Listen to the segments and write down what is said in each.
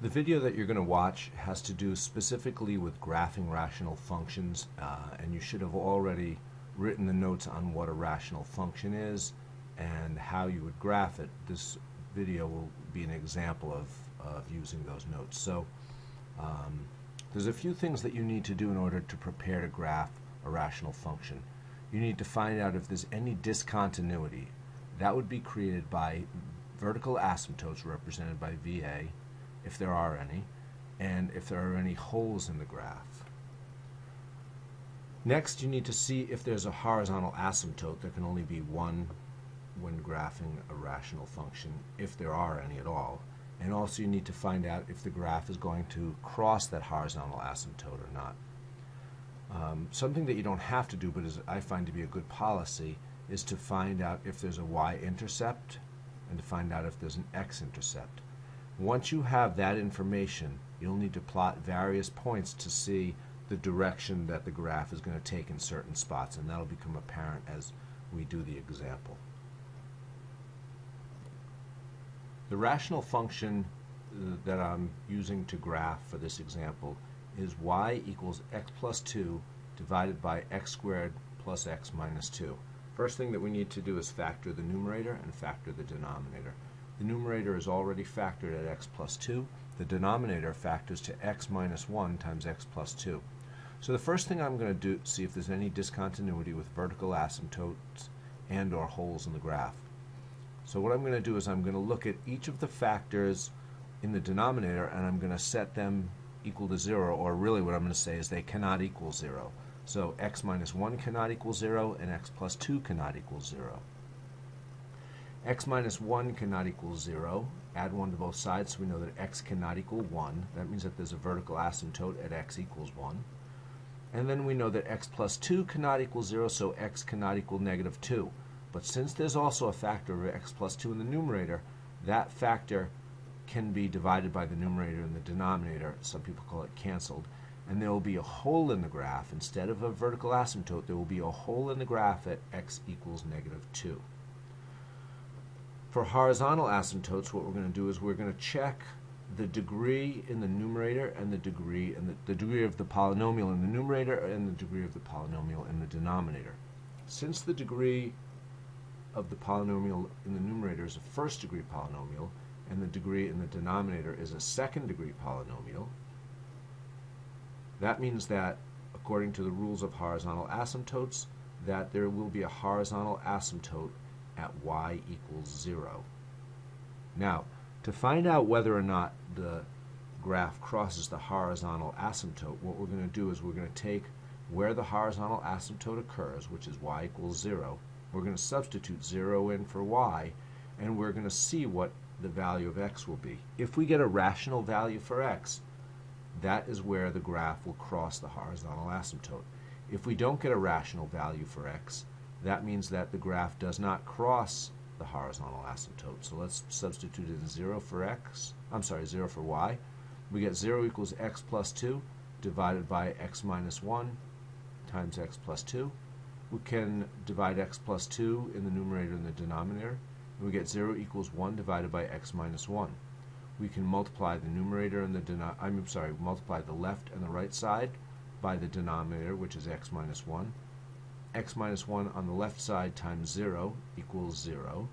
The video that you're going to watch has to do specifically with graphing rational functions, uh, and you should have already written the notes on what a rational function is and how you would graph it. This video will be an example of, of using those notes. So um, there's a few things that you need to do in order to prepare to graph a rational function. You need to find out if there's any discontinuity. That would be created by vertical asymptotes represented by VA, if there are any, and if there are any holes in the graph. Next, you need to see if there's a horizontal asymptote. There can only be one when graphing a rational function, if there are any at all. And also you need to find out if the graph is going to cross that horizontal asymptote or not. Um, something that you don't have to do, but is, I find to be a good policy, is to find out if there's a y-intercept and to find out if there's an x-intercept. Once you have that information, you'll need to plot various points to see the direction that the graph is going to take in certain spots, and that'll become apparent as we do the example. The rational function uh, that I'm using to graph for this example is y equals x plus 2 divided by x squared plus x minus 2. First thing that we need to do is factor the numerator and factor the denominator. The numerator is already factored at x plus 2. The denominator factors to x minus 1 times x plus 2. So the first thing I'm going to do see if there's any discontinuity with vertical asymptotes and or holes in the graph. So what I'm going to do is I'm going to look at each of the factors in the denominator and I'm going to set them equal to 0, or really what I'm going to say is they cannot equal 0. So x minus 1 cannot equal 0, and x plus 2 cannot equal 0. X minus 1 cannot equal 0. Add 1 to both sides so we know that x cannot equal 1. That means that there's a vertical asymptote at x equals 1. And then we know that x plus 2 cannot equal 0, so x cannot equal negative 2. But since there's also a factor of x plus 2 in the numerator, that factor can be divided by the numerator and the denominator. Some people call it canceled. And there will be a hole in the graph. Instead of a vertical asymptote, there will be a hole in the graph at x equals negative 2. For horizontal asymptotes, what we're going to do is we're going to check the degree in the numerator and the degree and the, the degree of the polynomial in the numerator and the degree of the polynomial in the denominator. Since the degree of the polynomial in the numerator is a first degree polynomial and the degree in the denominator is a second degree polynomial, that means that according to the rules of horizontal asymptotes that there will be a horizontal asymptote at y equals 0. Now, to find out whether or not the graph crosses the horizontal asymptote, what we're going to do is we're going to take where the horizontal asymptote occurs, which is y equals 0, we're going to substitute 0 in for y, and we're going to see what the value of x will be. If we get a rational value for x, that is where the graph will cross the horizontal asymptote. If we don't get a rational value for x, that means that the graph does not cross the horizontal asymptote. So let's substitute in 0 for x. I'm sorry, 0 for y. We get 0 equals x plus 2 divided by x minus 1 times x plus 2 we can divide x plus 2 in the numerator and the denominator, and we get 0 equals 1 divided by x minus 1. We can multiply the numerator and the denom I'm sorry, multiply the left and the right side by the denominator, which is x minus 1. X minus 1 on the left side times 0 equals 0,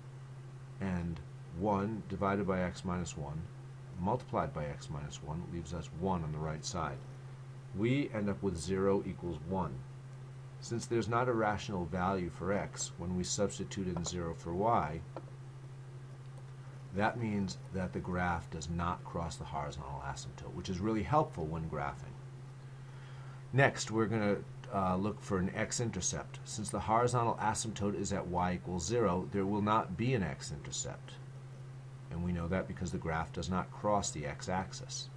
and 1 divided by x minus 1 multiplied by x minus 1 leaves us 1 on the right side. We end up with 0 equals 1. Since there's not a rational value for x, when we substitute in 0 for y, that means that the graph does not cross the horizontal asymptote, which is really helpful when graphing. Next, we're going to uh, look for an x-intercept. Since the horizontal asymptote is at y equals 0, there will not be an x-intercept. And we know that because the graph does not cross the x-axis.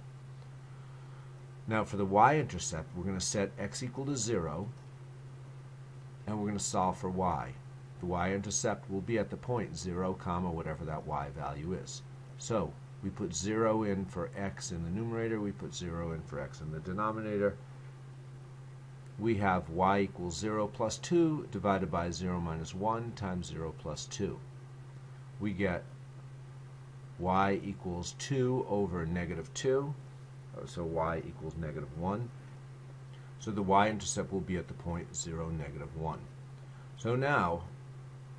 Now for the y-intercept, we're going to set x equal to 0 and we're going to solve for y. The y-intercept will be at the point 0, comma, whatever that y value is. So we put 0 in for x in the numerator, we put 0 in for x in the denominator. We have y equals 0 plus 2 divided by 0 minus 1 times 0 plus 2. We get y equals 2 over negative 2, uh, so y equals negative 1. So the y-intercept will be at the point 0, negative 1. So now,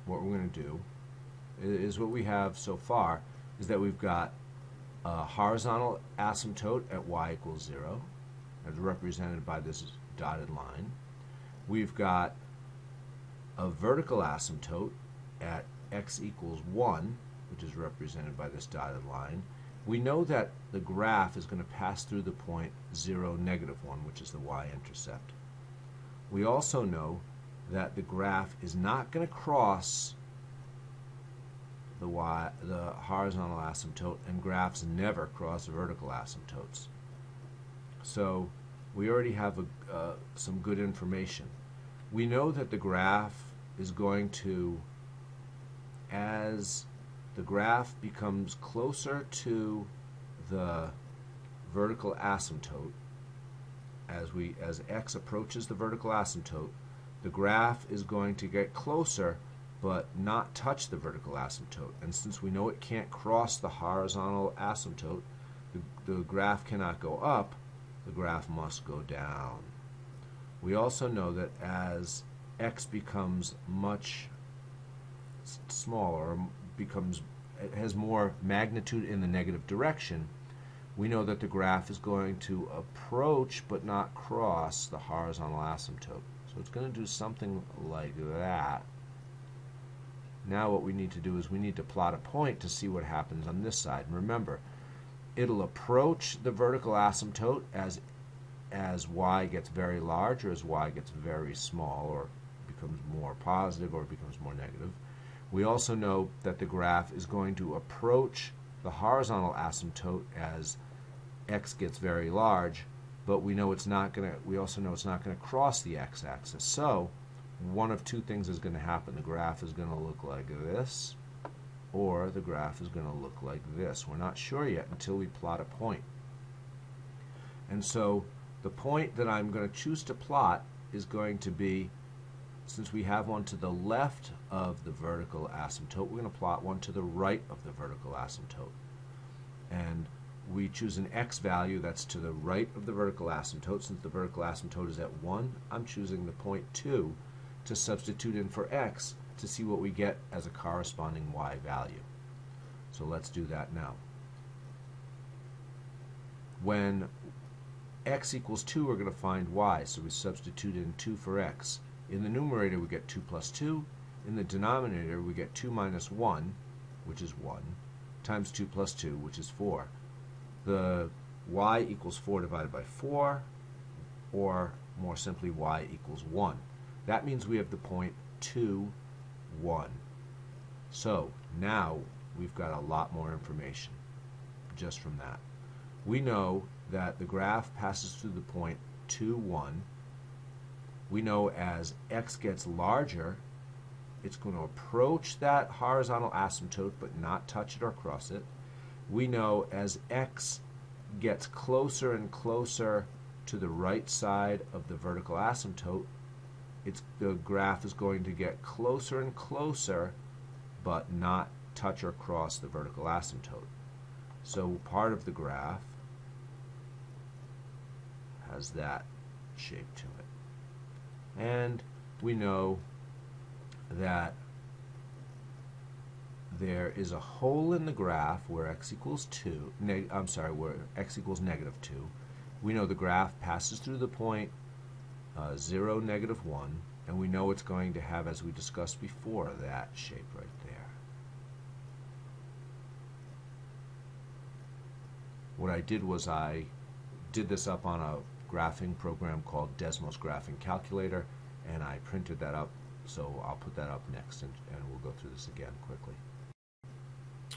what we're going to do is what we have so far is that we've got a horizontal asymptote at y equals 0, as represented by this dotted line. We've got a vertical asymptote at x equals 1, which is represented by this dotted line. We know that the graph is going to pass through the point 0, negative 1, which is the y-intercept. We also know that the graph is not going to cross the y, the horizontal asymptote, and graphs never cross vertical asymptotes. So we already have a, uh, some good information. We know that the graph is going to, as the graph becomes closer to the vertical asymptote, as we as x approaches the vertical asymptote, the graph is going to get closer but not touch the vertical asymptote. And since we know it can't cross the horizontal asymptote, the, the graph cannot go up, the graph must go down. We also know that as x becomes much smaller, becomes has more magnitude in the negative direction, we know that the graph is going to approach but not cross the horizontal asymptote. So it's going to do something like that. Now what we need to do is we need to plot a point to see what happens on this side. And remember, it'll approach the vertical asymptote as as y gets very large or as y gets very small or becomes more positive or becomes more negative. We also know that the graph is going to approach the horizontal asymptote as x gets very large, but we know it's not going to we also know it's not going to cross the x-axis. So, one of two things is going to happen. The graph is going to look like this, or the graph is going to look like this. We're not sure yet until we plot a point. And so the point that I'm going to choose to plot is going to be, since we have one to the left of the vertical asymptote, we're going to plot one to the right of the vertical asymptote. And we choose an x value that's to the right of the vertical asymptote. Since the vertical asymptote is at 1, I'm choosing the point 2 to substitute in for x to see what we get as a corresponding y value. So let's do that now. When x equals 2, we're going to find y, so we substitute in 2 for x. In the numerator, we get 2 plus 2. In the denominator, we get 2 minus 1, which is 1, times 2 plus 2, which is 4. The y equals 4 divided by 4, or more simply, y equals 1. That means we have the point 2, 1. So now we've got a lot more information just from that. We know that the graph passes through the point 2, 1. We know as x gets larger, it's going to approach that horizontal asymptote but not touch it or cross it. We know as x gets closer and closer to the right side of the vertical asymptote, it's the graph is going to get closer and closer, but not touch or cross the vertical asymptote. So part of the graph has that shape to it. And we know that there is a hole in the graph where x equals 2, I'm sorry, where x equals negative 2. We know the graph passes through the point uh, 0, negative 1, and we know it's going to have, as we discussed before, that shape right there. What I did was I did this up on a graphing program called Desmos Graphing Calculator, and I printed that up, so I'll put that up next, and, and we'll go through this again quickly.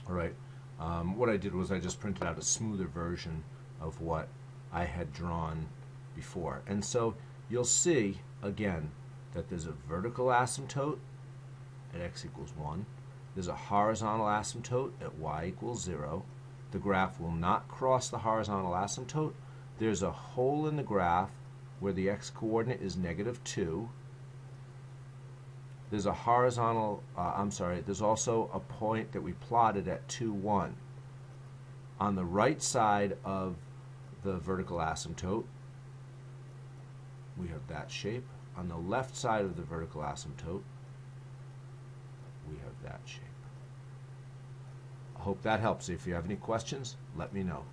All right, um, what I did was I just printed out a smoother version of what I had drawn before. And so you'll see, again, that there's a vertical asymptote at x equals 1. There's a horizontal asymptote at y equals 0. The graph will not cross the horizontal asymptote. There's a hole in the graph where the x-coordinate is negative 2. There's a horizontal, uh, I'm sorry, there's also a point that we plotted at 2, 1. On the right side of the vertical asymptote, we have that shape. On the left side of the vertical asymptote, we have that shape. I hope that helps. If you have any questions, let me know.